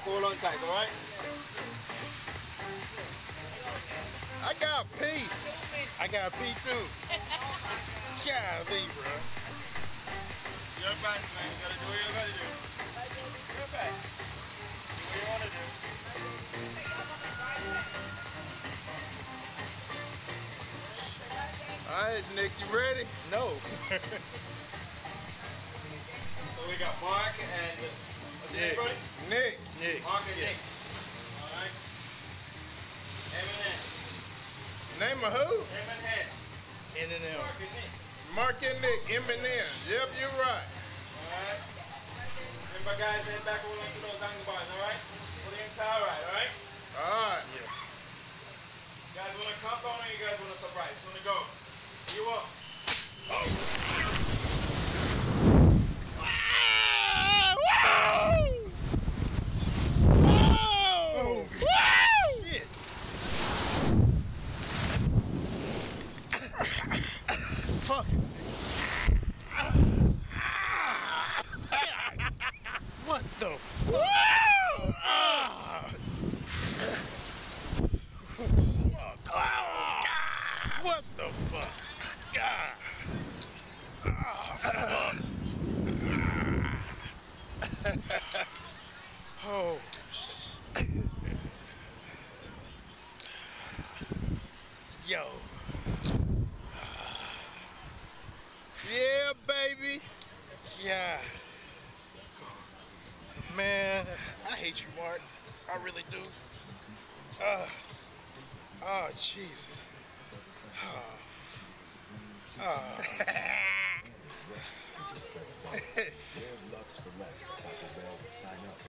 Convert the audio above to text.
back, hold on tight, all right? I got pee. I got pee too. Golly, bro. It's your pants, man. You gotta do what you gotta do. Your pants. Do what you wanna do. All right, Nick, you ready? No. So we got Mark and what's your name, Nick. Nick. Nick. Mark and Nick. All right. Eminem. Name of who? Eminem. In and out. Mark and Nick. Mark and Nick, Eminem. Yep, you're right. All right. Remember, guys, head back over into those angle bars. All right. Pull the entire right. All right. All right. You guys want to count down or you guys want to surprise? Want to go? You up? Oh, Shit. Fuck. What the fuck? What the fuck? God. Oh, shit. Yo. Yeah, baby. Yeah. Man, I hate you, Mark. I really do. Uh, oh, Jesus. Oh. Red Lux for less. Taco Bell, would sign up.